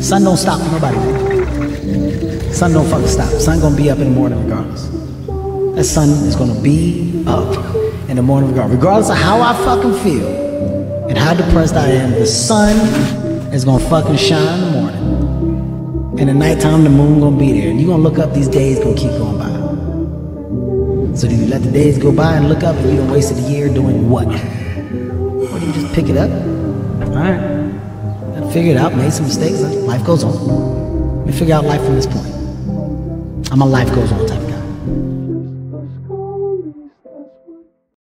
Sun don't stop for nobody. Sun don't fucking stop. Sun gonna be up in the morning regardless. That sun is gonna be up in the morning regardless. Regardless of how I fucking feel and how depressed I am, the sun is gonna fucking shine in the morning. And at nighttime, the moon gonna be there. And you gonna look up, these days gonna keep going by. So do you let the days go by and look up and you done wasted a year doing what? Or do you just pick it up? Alright. Figure it out, made some mistakes, life goes on. Let me figure out life from this point. I'm a life goes on